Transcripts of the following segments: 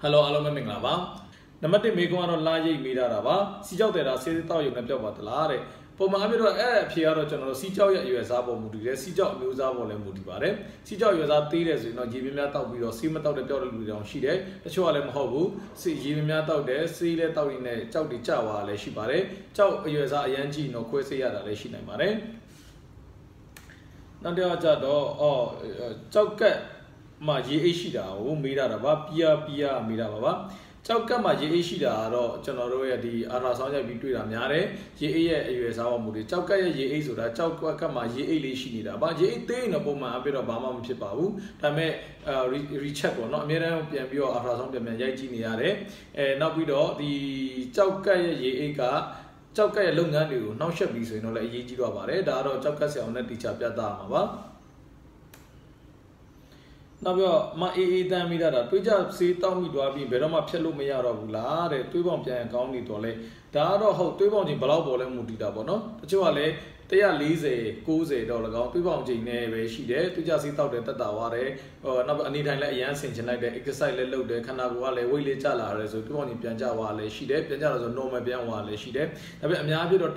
ဟယ်လိုအားလုံးပဲမင်္ဂလာပါနံပါတ်1မေကွန်ကတော့လာရိတ်မိတာတာပါစီကြောက်တယ်တာဆေးတောက်ရုံနဲ့ပြောက်ပါသလားတဲ့ပုံမှန်အဖြစ်တော့အဲ့အဖြေကတော့ကျွန်တော်တို့စီကြောက်ရဲ့အရွယ်စားပေါ်မူတည်တယ်စီကြောက်အမျိုးအစားပေါ်လည်းမူတည်ပါတယ်စီကြောက်ရွယ်စားသေးတယ်ဆိုရင်တော့ရေပြင်းများတောက်ပြီးတော့စီးမတောက်တဲ့ပြောက်တဲ့လူတွေတောင်ရှိတယ်တချို့ကလည်းမဟုတ်ဘူးစီရေပြင်းများတောက်တယ်စီးလည်းတောက်ရင်းနဲ့ကြောက်တွေကြွားလည်းရှိပါတယ်ကြောက်အရွယ်စားအရန်ကြီးတော့ခွဲစိတ်ရတာလည်းရှိနိုင်ပါတယ်နောက်တစ်ခါကျတော့အော်ကြောက်ကက် မှာရေအိတ်ရှိတာကိုမေးတာပါပီယာပီယာမေးတာပါပါကြောက်ကပ်မှာရေအိတ်ရှိတာကတော့ကျွန်တော်တို့ရဲ့ဒီအာနာဆောင်ရိုက်ပြီးတွေ့တာများတယ်ရေအိတ်ရဲ့အရွယ်စားပါမှုတွေကြောက်ကပ်ရဲ့ရေအိတ်ဆိုတာကြောက်ကပ်မှာရေအိတ်လေးရှိနေတာပါရေအိတ်သေးရင်တော့ပုံမှန်အပြည့်တော့ဘာမှမဖြစ်ပါဘူးဒါပေမဲ့အဲ recheck ပေါ့နော်အများအားပြန်ပြီးတော့အာနာဆောင်ပြန်ပြန်ရိုက်ကြည့်နေရတယ်အဲနောက်ပြီးတော့ဒီကြောက်ကပ်ရဲ့ရေအိတ်ကကြောက်ကက်ရဲ့လုပ်ငန်းတွေကိုနှောက်ယှက်ပြီးဆိုရင်တော့လည်းအရေးကြီးတော့ပါတယ်ဒါကတော့ကြောက်ကက်ဆရာအောင်နဲ့တီချာပြသမှာပါ နောက်ပြီးတော့မအေးအေးတမ်းမိတာဒါတွေးကြစေးတောက်မိသွားပြီးဘယ်တော့မှဖြတ်လို့မရတော့ဘူးလားတဲ့တွေးပေါင်ပြန်ကောင်းနေတော့လေဒါကတော့ဟုတ်တွေးပေါင်ချင်းဘလောက်ပေါ်လဲမူတည်တာပေါ့နော်တချို့ကလည်း 140 90တော့၎င်းတွေးပေါင်ချိန်နဲ့ပဲရှိတယ်တွေးကြစေးတောက်တယ်တက်တာွားတယ်ဟိုနောက်အနေထိုင်လည်းအရန်ဆင်ချင်လိုက်တယ် exercise လည်းလုပ်တယ်ခန္ဓာကိုယ်ကလည်း weight လေးကျလာတယ်ဆိုတွေးပေါင်ချင်းပြန်ကျသွားလည်းရှိတယ်ပြန်ကျတော့ဆို normal ပြန်သွားလည်းရှိတယ်ဒါပေမဲ့အများကြီးတော့180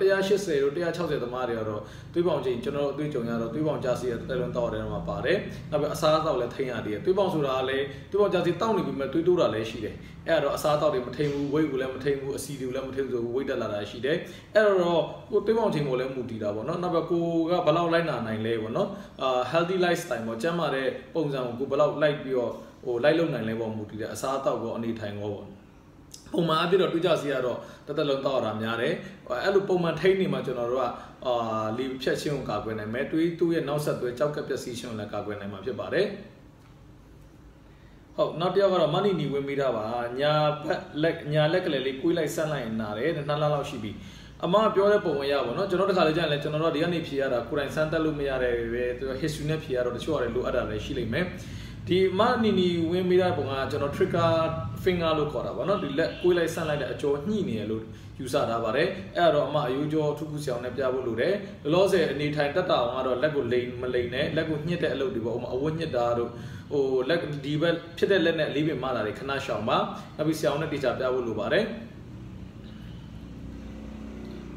တို့160သမားတွေကတော့တွေးပေါင်ချိန်ကျွန်တော်တို့အတွေ့အကြုံရတော့တွေးပေါင်ကြစီရတက်လုံးတောက်တယ်တော့မှာပါတယ်နောက်ပြီးအစားအသောက်လည်းထိန်းရသေးတယ်တွေးပေါင်ဆိုတာကလည်းတွေးပေါင်ကြစီတောက်နေပြီမဲ့တွေးတိုးတာလည်းရှိတယ်အဲ့တော့အစားအသောက်တွေမထိန်ဘူး weight ကိုလည်းမထိန်ဘူးအစီတွေကိုလည်းမထိန်ဘူးဆို weight တက်လာတာရှိတယ်အဲ့တော့ကိုတွေးပေါင်ချိန်ကိုလည်းမူတည်တာပေါ့နော်နောက်ပြီးကိုကဘယ်လောက်လိုက်နာနိုင်လဲပေါ့နော်အာ healthy lifestyle ပေါ့ကျန်းမာတဲ့ပုံစံကိုကိုဘယ်လောက်လိုက်ပြီးတော့ဟိုလိုက်လုံနိုင်လဲပေါ့မူတည်တယ်အစားအသောက်ကိုအနေထိုင်ကောပေါ့ပုံမှန်အပြည့်တော့တွေးကြစီရတော့တသက်လုံးတောက်ရတာများတယ်အဲ့လိုပုံမှန်ထိန်းနေမှာကျွန်တော်တို့ကအာလီဖြတ်ခြင်းကိုကာကွယ်နိုင်မယ်တွေးသူ့ရဲ့နောက်ဆက်တွဲကြောက်ကပျက်စီးခြင်းကိုလည်းကာကွယ်နိုင်မှာဖြစ်ပါတယ်ဟုတ်နောက်တစ်ယောက်ကတော့မနီနီဝင်မိတာပါညာဘက်လက်ညာလက်ကလေးလေးကိုွေးလိုက်ဆန့်လိုက်နာတယ်နှစ်လလောက်ရှိပြီ အမပြောတဲ့ပုံဝင်ရပါတော့ကျွန်တော်တခါလေကြာရင်လည်းကျွန်တော်တို့ဒီကနေဖြေရတာကိုယ်တိုင်စမ်းတက်လို့မရတဲ့ပဲသူ history နဲ့ဖြေရတော့တချို့ရတယ်လိုအပ်တာလည်းရှိလိမ့်မယ်ဒီမနီနီဝင်မိတဲ့ပုံကကျွန်တော် trigger finger လို့ခေါ်တာပါเนาะဒီလက်ကိုယ်လိုက်ဆန့်လိုက်တဲ့အကျော်ညှိနေရလို့ယူဆထားပါတယ်အဲ့တော့အမအယိုးကျော်ထုခုဆောင်နဲ့ပြဖို့လိုတယ်လောလောဆယ်အနေထိုင်တက်တာအောင်ကတော့လက်ကိုလိန်မလိန်နဲ့လက်ကိုညှစ်တဲ့အလုပ်တွေပေါ့ဥမာအဝတ်ညှစ်တာတို့ဟိုလက်ဒီဘက်ဖြစ်တဲ့လက်နဲ့အလေးပင်မတာတွေခဏရှောင်ပါနောက်ပြီးဆောင်နဲ့တေချာပြဖို့လိုပါတယ်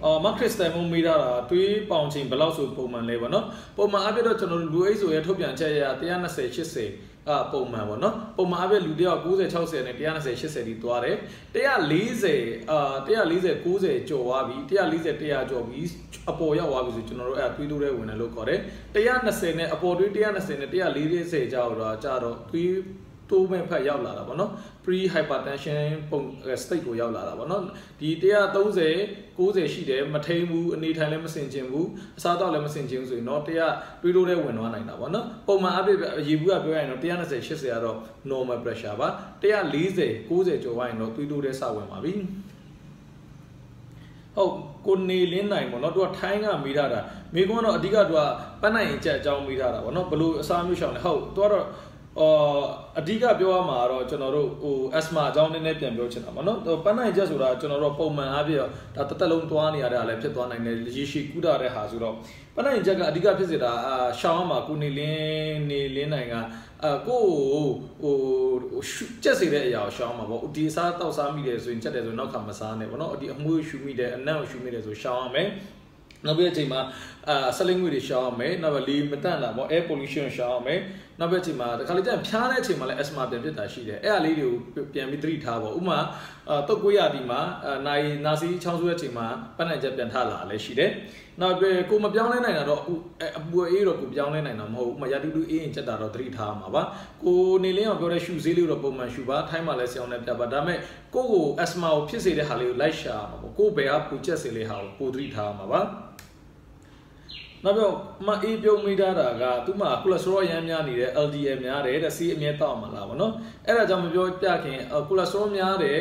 အော်မခရစ်စတန်မုံမိတာတွေးပေါင်ချိန်ဘယ်လောက်ဆိုပုံမှန်လဲပေါ့နော်ပုံမှန်အပြည့်တော့ကျွန်တော်လူအိတ်ဆိုရဲထုတ်ပြန်ချက်ရ120 80အပုံမှန်ပေါ့နော်ပုံမှန်အပြည့်လူတယောက်90 60နဲ့120 80ဒီသွားတယ်140အာ140 90ကျော်သွားပြီ140 100ကျော်ပြီအပေါ်ရောက်သွားပြီဆိုကျွန်တော်တို့အဲ့သွေးတိုးတဲ့ဝင်တယ်လို့ခေါ်တယ်120နဲ့အပေါ်တွေး120နဲ့140ကျော်တော့ကြာတော့သွေး တိုးမဲ့ဖက်ရောက်လာတာပေါ့နော် pre hypertension ပုံ state ကိုရောက်လာတာပေါ့နော်ဒီ130 90ရှိတယ်မထိန်ဘူးအနေထိုင်လည်းမစင်ကျင်ဘူးအစားတော့လည်းမစင်ကျင်ဘူးဆိုရင်တော့100တွေးတိုးတဲ့ဝင်သွားနိုင်တာပေါ့နော်ပုံမှန်အပြည့်ရေဘူးကပြောရရင်တော့120 80ကတော့ normal pressure ပါ140 90ကျော်သွားရင်တော့တွေးတိုးတဲ့စဝင်ပါပြီဟုတ်ကိုနေလင်းနိုင်ပေါ့နော်သူကထိုင်းကမိထားတာမိကွန်းတော့အဓိကသူကပန်းနိုင်ချက်အကြောင်းမိထားတာပေါ့နော်ဘလို့အစားမျိုးရှောင်လဲဟုတ်သူကတော့ အော်အဓိကပြောရမှာတော့ကျွန်တော်တို့ဟို asthma အကြောင်းနည်းနည်းပြန်ပြောချင်တာပေါ့နော်ဟိုပန်းနိုင်ချက်ဆိုတာကျွန်တော်တို့ပုံမှန်အားဖြင့်ဒါတသက်လုံးသွားနေရတဲ့အားလည်းဖြစ်သွားနိုင်တယ်ရေရှည်ကူးတာတဲ့ဟာဆိုတော့ပန်းနိုင်ချက်ကအဓိကဖြစ်စေတာအာရှောင်းမှာကိုနေလင်းနေလင်းနိုင်ကအာကိုဟိုကြက်စေတဲ့အရာကိုရှောင်းမှာပေါ့ဒီစားတောက်စားမိတယ်ဆိုရင်ချက်တယ်ဆိုနောက်ခါမစားနဲ့ပေါ့နော်ဒီအမွှေးရှူမိတယ်အနံ့ကိုရှူမိတယ်ဆိုရှောင်းရမယ်နောက်ပြီးအချိန်မှာအာဆလင်းငွေတွေရှောင်းအောင်မယ်နောက်ပြီးလေမတန့်တာပေါ့ air pollution ရှောင်းအောင်မယ် နောက်ပြီးအချိန်မှာတခါလေကျရင်ဖျားတဲ့အချိန်မှာလည်း asthma ပြန်ဖြစ်တာရှိတယ်အဲ့ဒါလေးတွေကိုပြန်ပြီးသတိထားပေါ့ဥမာအာတုတ်ကွေးရဒီမှာနိုင်နာစီချောင်းဆိုးတဲ့အချိန်မှာပတ်နိုင်ချက်ပြန်ထလာလည်းရှိတယ်နောက်ပြီးကိုမပြောင်းလဲနိုင်တာတော့အပူအေးတော့ကိုပြောင်းလဲနိုင်တာမဟုတ်ဘူးဥမာရတူတူအေးရင်ချက်တာတော့သတိထားမှာပါကိုနေလင်းအောင်ပြောတဲ့ရှူဈေးလေးတော့ပုံမှန်ရှူပါထိုင်းမှာလည်းဆောင်းနေပြပါဒါပေမဲ့ကိုကို asthma ကိုဖြစ်စေတဲ့ဟာလေးကိုလိုက်ရှာမှာပေါ့ကိုဘယ်ဟာပူချက်စေလေဟာကိုပိုသတိထားမှာပါ နောက်ပြီးမအေးပြုံးမိတာတာကသူ့မှာကိုလက်စထရောရမ်းများနေတဲ့ LDL များတယ်တဲ့စီးအမြဲတောက်မှာလားဗောနော်အဲ့ဒါကြောင့်မပြောပြခင်ကိုလက်စထရောများတယ်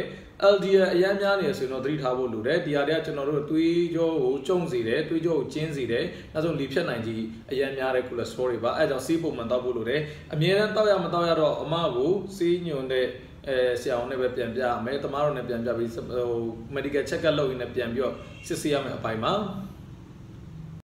LDL အရမ်းများနေဆိုရင်တော့သတိထားဖို့လိုတယ်ဒီဟာတွေကကျွန်တော်တို့သွေးကြောကိုကျုံစေတယ်သွေးကြောကိုကျင်းစေတယ်နောက်ဆုံးလီဖြတ်နိုင်ကြီးအရမ်းများတဲ့ cholesterol တွေပါအဲကြောင့်စီးပုံမှန်တောက်ဖို့လိုတယ်အမြဲတမ်းတောက်ရမတောက်ရတော့အမကိုစီးညွန်တဲ့အဲဆရာဝန်နဲ့ပဲပြန်ပြရမယ်တမားတို့နဲ့ပြန်ပြပြီးဟို medical check up လုပ်ရင်းနဲ့ပြန်ပြီးတော့စစ်ဆေးရမယ်အပိုင်းမှာ